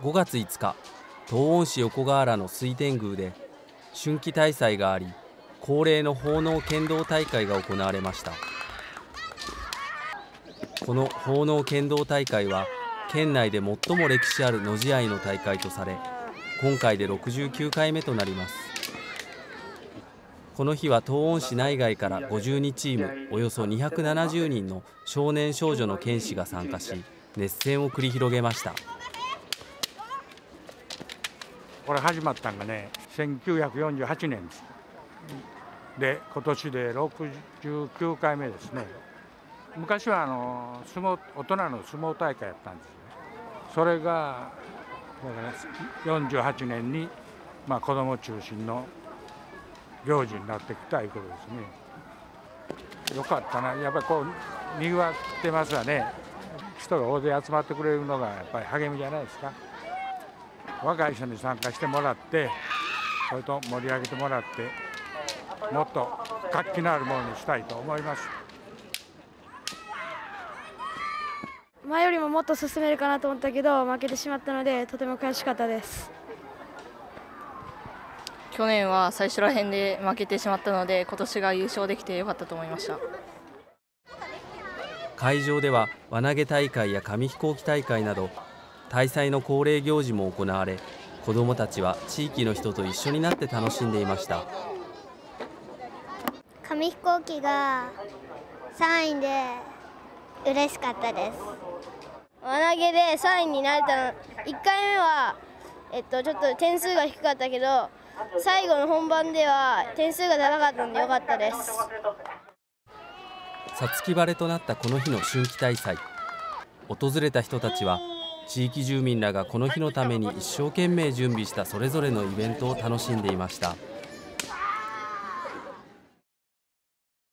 5月5日東温市横河原の水天宮で春季大祭があり恒例の奉納剣道大会が行われました。この奉納剣道大会は県内で最も歴史ある野試合の大会とされ今回で69回目となります。この日は東温市内外から52チームおよそ270人の少年少女の剣士が参加し熱戦を繰り広げました。これ始まったのがね1948年です。で今年で69回目ですね。昔はあの相撲大人の相撲大会やったんですよ。それが48年に、まあ、子ども中心の行事になってきたいうことですね。よかったな。やっぱりこうにぎわってますわね。人が大勢集まってくれるのがやっぱり励みじゃないですか。若い人に参加してもらってそれと盛り上げてもらってもっと活気のあるものにしたいと思います。前よりももっと進めるかなと思ったけど負けてしまったのでとても悔しかったです。去年は最初ら辺で負けてしまったので今年が優勝できてよかったと思いました。会場では輪投げ大会や紙飛行機大会など大祭の恒例行事も行われ子どもたちは地域の人と一緒になって楽しんでいました。紙飛行機が3位で嬉しかったです。輪投げで3位になれた。の1回目は、えっと、ちょっと点数が低かったけど最後の本番では点数が高かったのでよかったです。さつき晴れとなったこの日の春季大祭。訪れた人たちは地域住民らがこの日のために一生懸命準備したそれぞれのイベントを楽しんでいました。